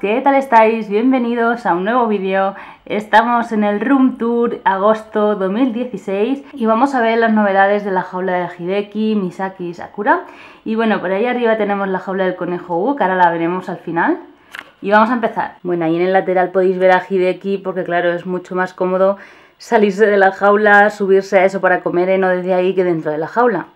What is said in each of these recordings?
¿qué tal estáis? Bienvenidos a un nuevo vídeo. Estamos en el Room Tour agosto 2016 y vamos a ver las novedades de la jaula de Hideki, Misaki y Sakura. Y bueno, por ahí arriba tenemos la jaula del conejo U, que ahora la veremos al final. Y vamos a empezar. Bueno, ahí en el lateral podéis ver a Hideki porque claro, es mucho más cómodo salirse de la jaula, subirse a eso para comer, y no desde ahí que dentro de la jaula.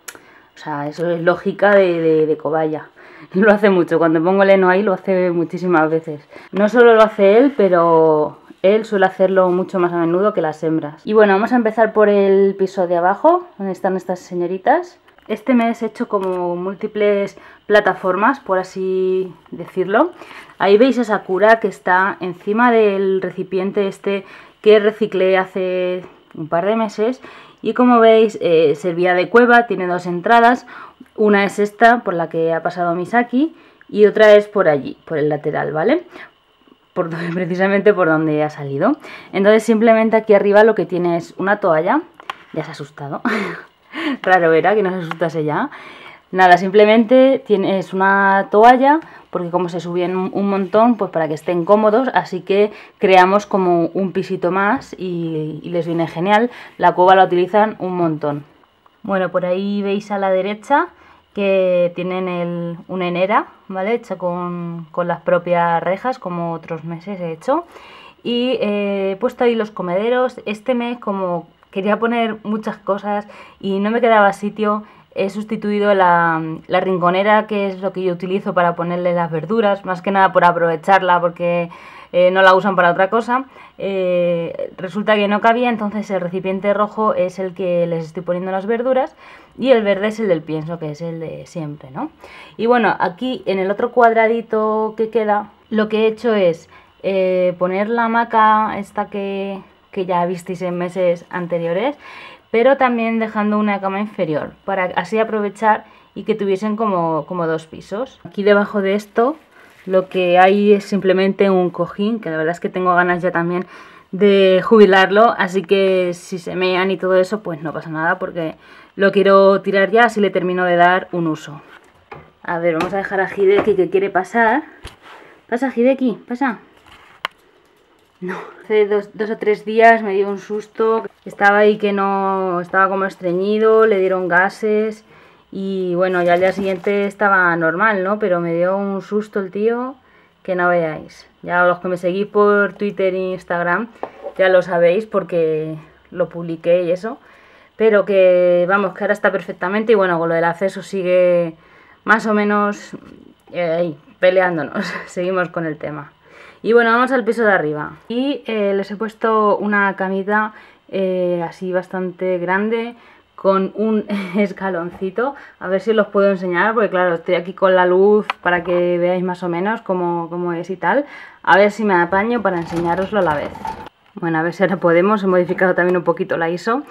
O sea, eso es lógica de, de, de cobaya. Lo hace mucho, cuando pongo el heno ahí lo hace muchísimas veces. No solo lo hace él, pero él suele hacerlo mucho más a menudo que las hembras. Y bueno, vamos a empezar por el piso de abajo, donde están estas señoritas. Este mes he hecho como múltiples plataformas, por así decirlo. Ahí veis a Sakura que está encima del recipiente este que reciclé hace un par de meses. Y como veis, eh, servía de cueva, tiene dos entradas. Una es esta, por la que ha pasado Misaki, y otra es por allí, por el lateral, ¿vale? Por, precisamente por donde ha salido. Entonces simplemente aquí arriba lo que tiene es una toalla. Ya se ha asustado. Raro verá que no se asustase ya. Nada, simplemente tienes una toalla, porque como se subían un montón, pues para que estén cómodos, así que creamos como un pisito más y, y les viene genial. La cueva la utilizan un montón. Bueno, por ahí veis a la derecha que tienen el, una enera, ¿vale? Hecha con, las propias rejas, como otros meses he hecho. Y eh, he puesto ahí los comederos. Este mes, como quería poner muchas cosas y no me quedaba sitio, he sustituido la, la, rinconera, que es lo que yo utilizo para ponerle las verduras, más que nada por aprovecharla, porque eh, no la usan para otra cosa. Eh, resulta que no cabía, entonces el recipiente rojo es el que les estoy poniendo las verduras y el verde es el del pienso, que es el de siempre, ¿no? Y bueno, aquí en el otro cuadradito que queda, lo que he hecho es eh, poner la hamaca esta que, que ya visteis en meses anteriores, pero también dejando una cama inferior, para así aprovechar y que tuviesen como, como dos pisos. Aquí debajo de esto lo que hay es simplemente un cojín, que la verdad es que tengo ganas ya también de jubilarlo, así que si se mean y todo eso, pues no pasa nada porque lo quiero tirar ya, así le termino de dar un uso. A ver, vamos a dejar a Hideki que quiere pasar. Pasa, Hideki, pasa. No, hace dos, dos, o tres días me dio un susto. Estaba ahí que no, estaba como estreñido, le dieron gases y bueno, ya al día siguiente estaba normal, ¿no? Pero me dio un susto el tío que no veáis. Ya los que me seguís por Twitter e Instagram ya lo sabéis porque lo publiqué y eso. Pero que vamos, que ahora está perfectamente y bueno, con lo del acceso sigue más o menos eh, peleándonos. Seguimos con el tema. Y bueno, vamos al piso de arriba. Y eh, les he puesto una camita eh, así bastante grande con un escaloncito. A ver si os los puedo enseñar, porque claro, estoy aquí con la luz para que veáis más o menos cómo, cómo es y tal. A ver si me apaño para enseñaroslo a la vez. Bueno, a ver si ahora podemos. He modificado también un poquito la ISO.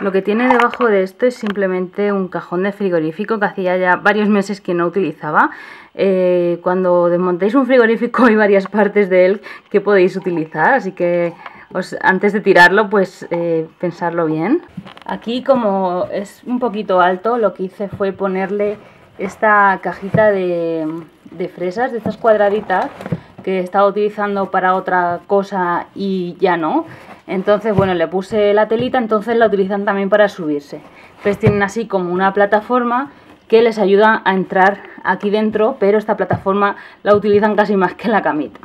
Lo que tiene debajo de esto es simplemente un cajón de frigorífico que hacía ya varios meses que no utilizaba. Eh, cuando desmontéis un frigorífico hay varias partes de él que podéis utilizar, así que pues antes de tirarlo, pues eh, pensarlo bien. Aquí como es un poquito alto, lo que hice fue ponerle esta cajita de, de fresas, de estas cuadraditas, que estaba utilizando para otra cosa y ya no. Entonces, bueno, le puse la telita, entonces la utilizan también para subirse. Pues tienen así como una plataforma que les ayuda a entrar aquí dentro, pero esta plataforma la utilizan casi más que la camita.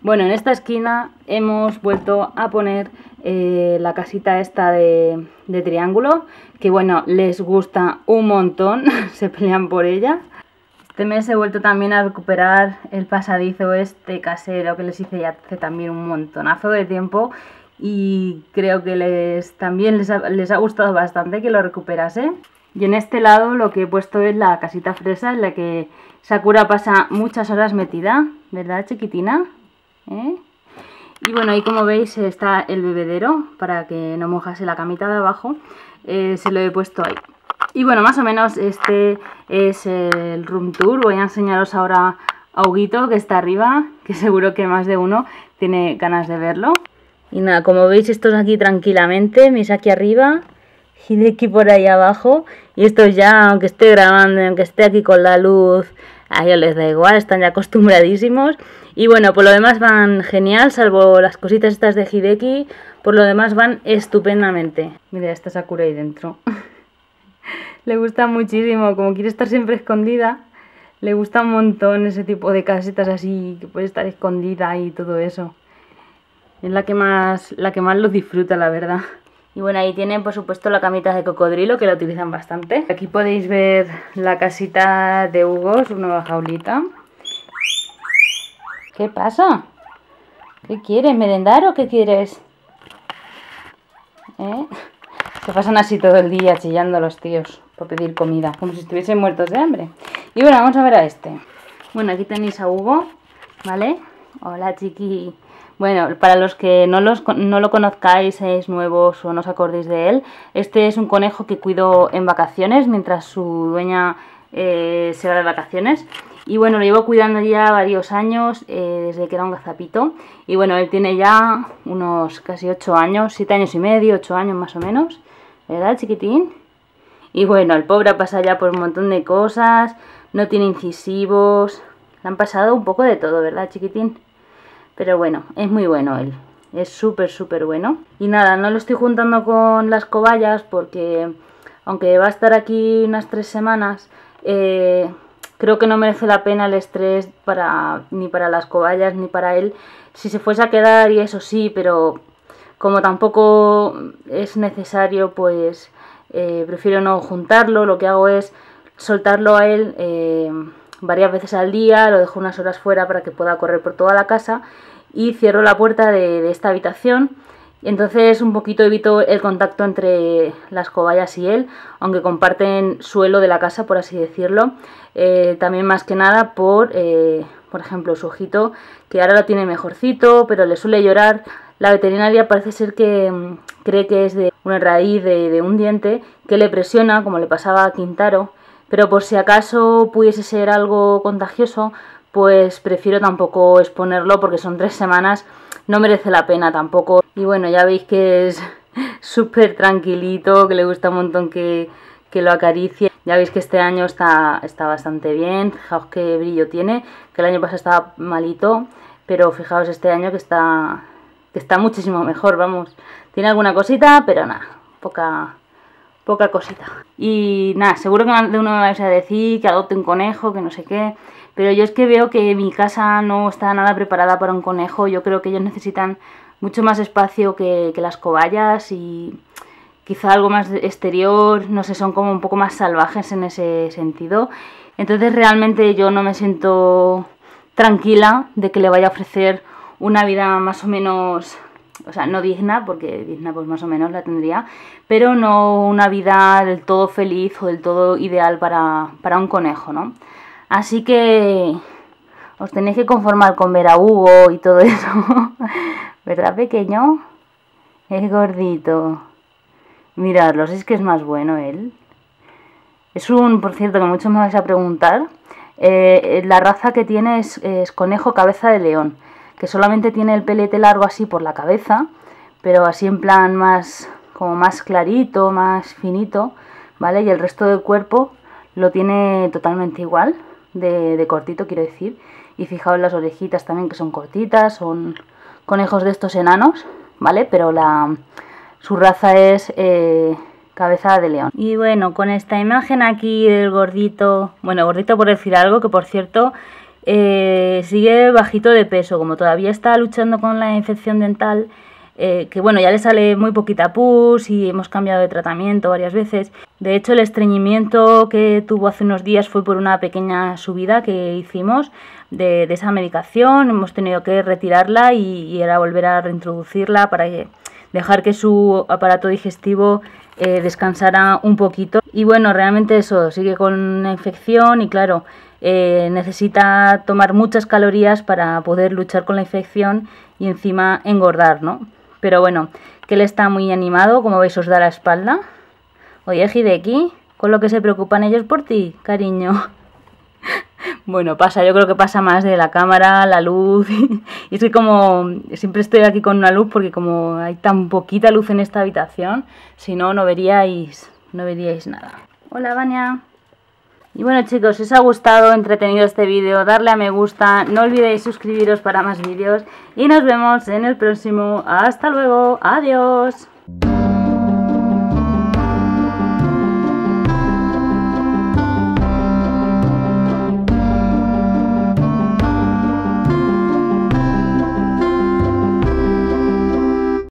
Bueno, en esta esquina hemos vuelto a poner eh, la casita esta de, triángulo, que bueno, les gusta un montón, se pelean por ella. Este mes he vuelto también a recuperar el pasadizo este casero que les hice ya hace también un montonazo de tiempo y creo que les también les ha, les ha gustado bastante que lo recuperase. Y en este lado lo que he puesto es la casita fresa en la que Sakura pasa muchas horas metida, ¿verdad chiquitina? ¿Eh? Y bueno, ahí como veis está el bebedero para que no mojase la camita de abajo. Eh, se lo he puesto ahí. Y bueno, más o menos este es el room tour. Voy a enseñaros ahora a Huguito que está arriba, que seguro que más de uno tiene ganas de verlo. Y nada, como veis estos aquí tranquilamente, mis aquí arriba, Hideki por ahí abajo. Y esto ya, aunque esté grabando, aunque esté aquí con la luz a ellos les da igual, están ya acostumbradísimos. Y bueno, por lo demás van genial, salvo las cositas estas de Hideki, por lo demás van estupendamente. Mira, esta Sakura ahí dentro. le gusta muchísimo, como quiere estar siempre escondida, le gusta un montón ese tipo de casitas así, que puede estar escondida y todo eso. Es la que más, la que más lo disfruta, la verdad. Y bueno, ahí tienen por supuesto la camita de cocodrilo que la utilizan bastante. Aquí podéis ver la casita de Hugo, su nueva jaulita. ¿Qué pasa? ¿Qué quieres? ¿Merendar o qué quieres? ¿Eh? Se pasan así todo el día chillando los tíos por pedir comida, como si estuviesen muertos de hambre. Y bueno, vamos a ver a este. Bueno, aquí tenéis a Hugo, ¿vale? Hola, chiqui. Bueno, para los que no, los, no lo conozcáis, seáis nuevos o no os acordéis de él, este es un conejo que cuido en vacaciones mientras su dueña eh, se va de vacaciones. Y bueno, lo llevo cuidando ya varios años, eh, desde que era un gazapito. Y bueno, él tiene ya unos casi 8 años, 7 años y medio, 8 años más o menos. ¿Verdad, chiquitín? Y bueno, el pobre ha pasado ya por un montón de cosas, no tiene incisivos, le han pasado un poco de todo, ¿verdad, chiquitín? Pero bueno, es muy bueno él. Es súper, súper bueno. Y nada, no lo estoy juntando con las cobayas porque aunque va a estar aquí unas tres semanas, eh, creo que no merece la pena el estrés para, ni para las cobayas ni para él. Si se fuese a quedar y eso sí, pero como tampoco es necesario, pues eh, prefiero no juntarlo. Lo que hago es soltarlo a él eh, varias veces al día, lo dejo unas horas fuera para que pueda correr por toda la casa y cierro la puerta de, esta habitación. Entonces un poquito evito el contacto entre las cobayas y él, aunque comparten suelo de la casa, por así decirlo. Eh, también más que nada por, eh, por ejemplo, su ojito, que ahora lo tiene mejorcito, pero le suele llorar. La veterinaria parece ser que mm, cree que es de una raíz de, de un diente que le presiona, como le pasaba a Quintaro, pero por si acaso pudiese ser algo contagioso, pues prefiero tampoco exponerlo porque son tres semanas, no merece la pena tampoco. Y bueno, ya veis que es súper tranquilito, que le gusta un montón que, lo acaricie. Ya veis que este año está, está bastante bien, fijaos qué brillo tiene, que el año pasado estaba malito, pero fijaos este año que está, que está muchísimo mejor, vamos. Tiene alguna cosita, pero nada, poca, poca cosita. Y nada, seguro que de uno me vais a decir que adopte un conejo, que no sé qué. Pero yo es que veo que mi casa no está nada preparada para un conejo. Yo creo que ellos necesitan mucho más espacio que, las cobayas y quizá algo más exterior. No sé, son como un poco más salvajes en ese sentido. Entonces realmente yo no me siento tranquila de que le vaya a ofrecer una vida más o menos, o sea, no digna, porque digna pues más o menos la tendría, pero no una vida del todo feliz o del todo ideal para, para un conejo, ¿no? Así que os tenéis que conformar con ver a Hugo y todo eso. ¿Verdad, pequeño? Es gordito. Miradlos, es que es más bueno él. Es un, por cierto, que muchos me vais a preguntar. Eh, la raza que tiene es, conejo cabeza de león, que solamente tiene el pelete largo así por la cabeza, pero así en plan más, como más clarito, más finito, ¿vale? Y el resto del cuerpo lo tiene totalmente igual de, cortito, quiero decir. Y fijaos las orejitas también que son cortitas, son conejos de estos enanos, ¿vale? Pero la, su raza es eh, cabeza de león. Y bueno, con esta imagen aquí del gordito, bueno, gordito por decir algo, que por cierto eh, sigue bajito de peso, como todavía está luchando con la infección dental, eh, que bueno, ya le sale muy poquita pus y hemos cambiado de tratamiento varias veces. De hecho, el estreñimiento que tuvo hace unos días fue por una pequeña subida que hicimos de, esa medicación. Hemos tenido que retirarla y, era volver a reintroducirla para dejar que su aparato digestivo eh, descansara un poquito. Y bueno, realmente eso, sigue con una infección y claro, eh, necesita tomar muchas calorías para poder luchar con la infección y encima engordar, ¿no? Pero bueno, que él está muy animado, como veis os da la espalda. Oye, Hideki, con lo que se preocupan ellos por ti, cariño. bueno, pasa, yo creo que pasa más de la cámara, la luz. y es que como siempre estoy aquí con una luz porque como hay tan poquita luz en esta habitación, si no, no veríais, no veríais nada. Hola, Vania. Y bueno chicos, si os ha gustado, entretenido este vídeo, darle a me gusta, no olvidéis suscribiros para más vídeos y nos vemos en el próximo. Hasta luego, adiós.